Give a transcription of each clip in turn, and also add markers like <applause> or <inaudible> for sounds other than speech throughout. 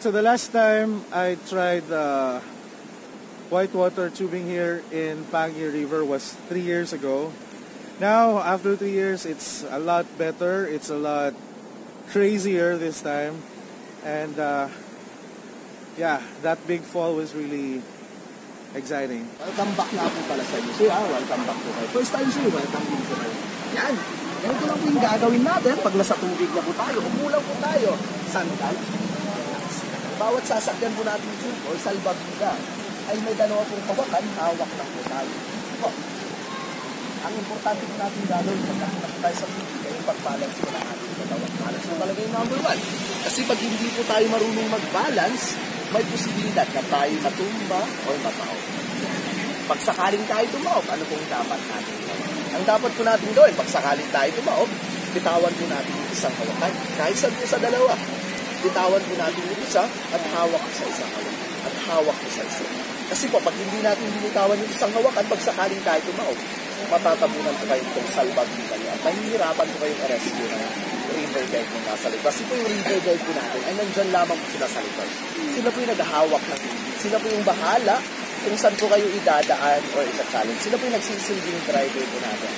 so the last time I tried uh, whitewater tubing here in Pangi River was three years ago. Now, after three years, it's a lot better. It's a lot crazier this time. And uh, yeah, that big fall was really exciting. Welcome back nga po pala sa inyo. Sir, ah, welcome back po kayo. First time sir, welcome din po kayo. Yan, ganito lang po yung gagawin natin pag nasa tubig na po tayo, umulang po tayo, sandal, bawat sasakyan po natin jeep or salbabida ay may dalawa pong kawakan, hawak lang po tayo. Po. Ang importante po natin gagawin pag nakita tayo sa tubig ay pag-balance po ng ating katawan. Balance po talaga yung number one. Kasi pag hindi po tayo marunong mag-balance, may posibilidad na tayo matumba or matao. Pag sakaling tayo tumaob, ano pong dapat natin? Ang dapat po natin gawin, pag sakaling tayo tumaob, bitawan po natin isang kawakan. Kahit sa, sa dalawa, bitawan po natin yung isa at hawak sa isang hawakan. At hawak sa isa. Kasi po, pag hindi natin binitawan yung isang hawakan, pag sakaling tayo tumaob, matatabunan po kayo itong salbabita niyo. At mahihirapan po kayong rescue ng river guide kung nasa likod. Kasi po yung river guide po natin ay nandyan lamang po sila sa likod. Sila po yung naghahawak ng tubig. Sila po yung bahala kung saan po kayo idadaan or ita-challenge. Sila po yung nagsisilbing driver po natin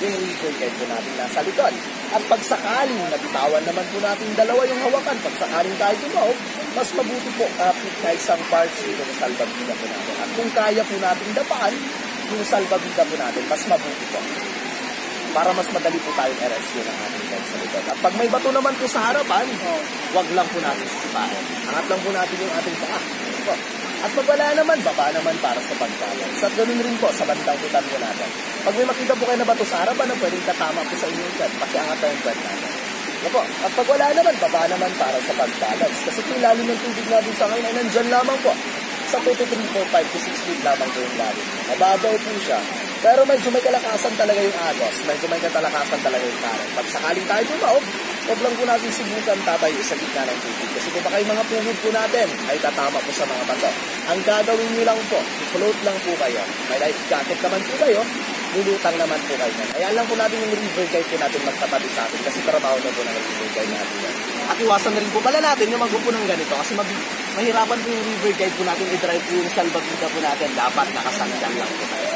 yung river guide po natin nasa likod. At pag sakaling nabitawan naman po natin dalawa yung hawakan, pag sakaling tayo tumaob, mas mabuti po kapit uh, isang parts dito sa salbabida po natin. At kung kaya po natin dapaan, yung salbabida po natin, mas mabuti po. Para mas madali po tayong i-rescue ng ating guide sa likod. At pag may bato naman po sa harapan, wag lang po natin sisipain. Angat lang po natin yung ating paa. Po. At pag wala naman, baba naman para sa pagbalance. At ganoon rin po sa bandang utan po natin. Pag may makita po kayo na bato sa harapan na pwedeng tatama po sa inyong dyan, pakiangat yung band natin. Opo. At pag wala naman, baba naman para sa pagbalance. Kasi kung lalim ng tubig natin sa ngayon ay nandyan lamang po. Sa 2 to 3, 4, 5 to 6 feet lamang po yung lalim. Mababaw po siya. Pero medyo may kalakasan talaga yung agos. Medyo may kalakasan talaga yung current. Pag sakaling tayo tumaob, huwag lang po natin subukan tatay sa gitna ng tubig. Kasi kung baka yung mga tuhod po natin ay tatama po sa mga bato. Ang gagawin nyo lang po, float lang po kayo. May life jacket naman po kayo, lulutang naman po kayo. Ayan lang po natin yung river guide po natin magtatabi sa atin kasi trabaho na po ng river guide natin yan. At iwasan na rin po pala natin yung magpupo ng ganito kasi mag mahirapan po yung river guide po natin i-drive po yung salbabida po natin. Dapat nakasandal lang po tayo.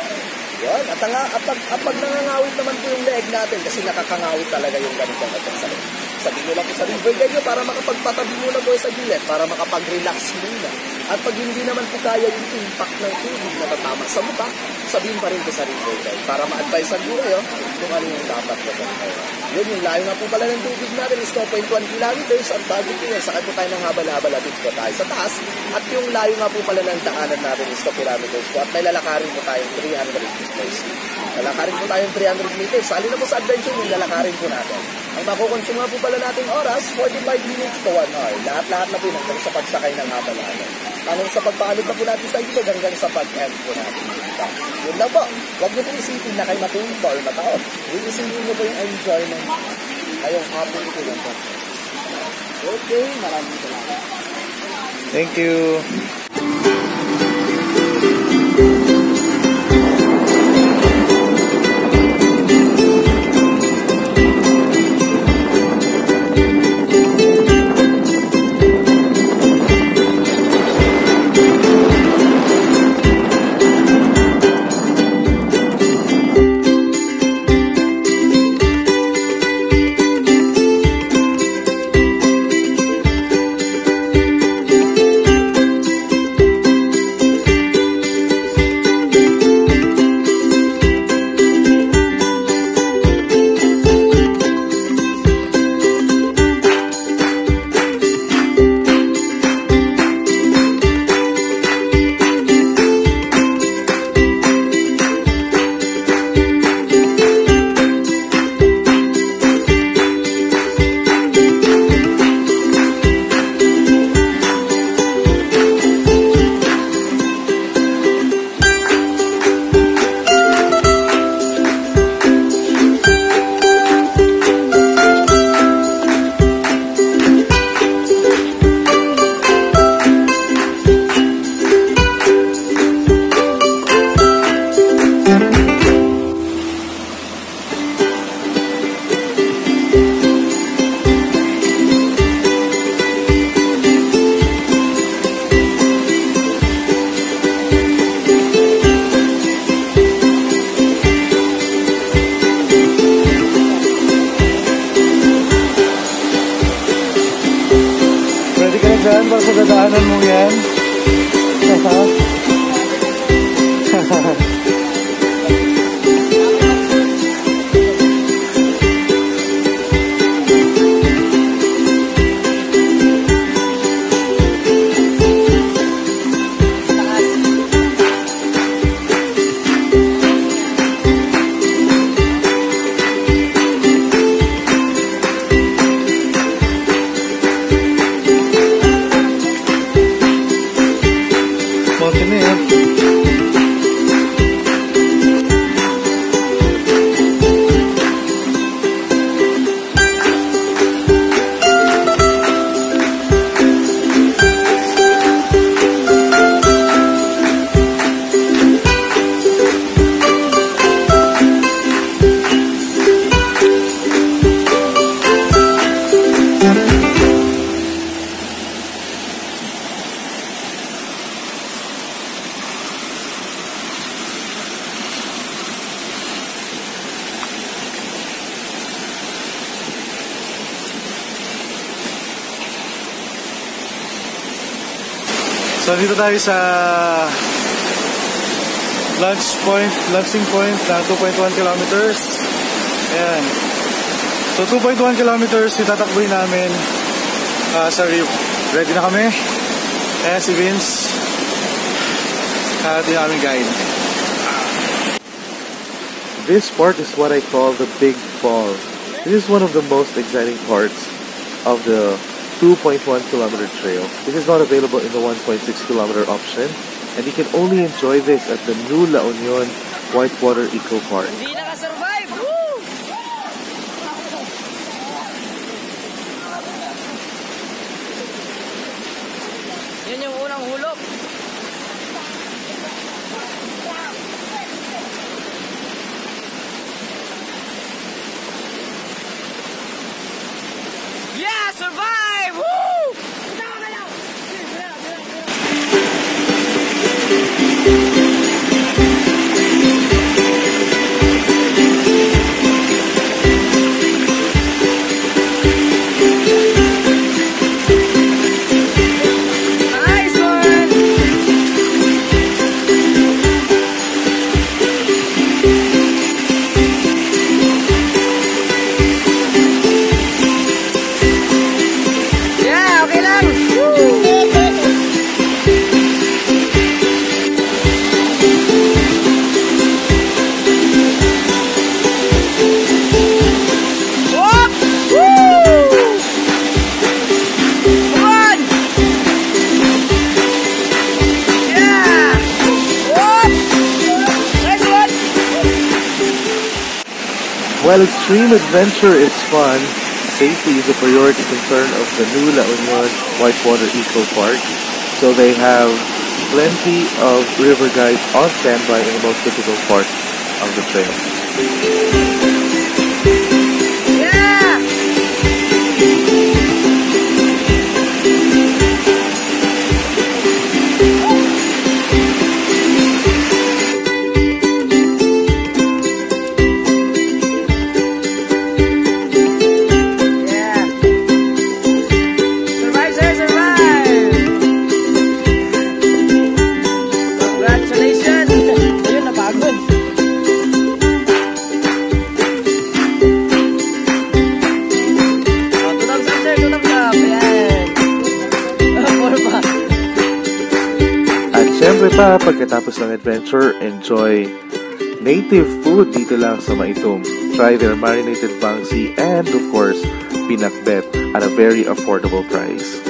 Yun. At, ang, at, pag, at pag nangangawit naman po yung leg natin kasi nakakangawit talaga yung ganitong atin sa leg. Sabihin nyo lang po sa river guide nyo para makapagpatabi muna po sa gilid para makapag-relax muna. At pag hindi naman po kaya yung impact ng tubig na tatama sa mukha, sabihin pa rin po sa guide para ma-advise po kayo kung ano yung dapat na kayo. Yun, yung layo nga po pala ng tubig natin is 2.1 kilometers at bago po yan, sakay po tayo ng habal-habal at po tayo sa taas. At yung layo nga po pala ng daanan natin is 2 kilometers po at may lalakarin po tayong 300 meters. Lalakarin po tayong 300 meters. Sali na po sa adventure yung lalakarin po natin. Ang makukonsume po pala nating oras, 45 minutes to 1 hour. Lahat-lahat na po hanggang sa pagsakay ng habal-habal. Hanggang sa pagpaalog na po natin sa ilog hanggang sa pag-end po natin. Yun lang po. Huwag niyo po isipin na kayo matumba or mataot. Yung isipin niyo po yung enjoyment ngayong hapon ito lang po. Okay, maraming salamat. Thank you. Para sa dadaanan mo yan. <laughs> Mountain na yan. So dito tayo sa lunch point, launching point na 2.1 kilometers. Ayan. So 2.1 kilometers itatakboy namin ah, sa reef. Ready na kami. Ayan si Vince. At yung aming guide. This part is what I call the Big Fall. This is one of the most exciting parts of the 2.1 kilometer trail. This is not available in the 1.6 kilometer option, and you can only enjoy this at the new La Union Whitewater Eco Park. Yung unang hulog. Yeah! Survive! While extreme adventure is fun, safety is a priority concern of the new La Union Whitewater Eco Park. So they have plenty of river guides on standby in the most difficult part of the trail. Pa, pagkatapos ng adventure, enjoy native food dito lang sa Maitum. Try their marinated bangsi and of course, pinakbet at a very affordable price.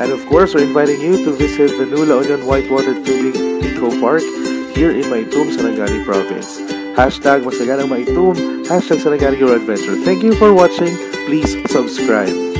And of course, we're inviting you to visit the new La Union Whitewater Tubing Eco Park here in Maitum, Sarangani Province. Hashtag Masaganang Maitum, hashtag Sarangani Your Adventure. Thank you for watching. Please subscribe.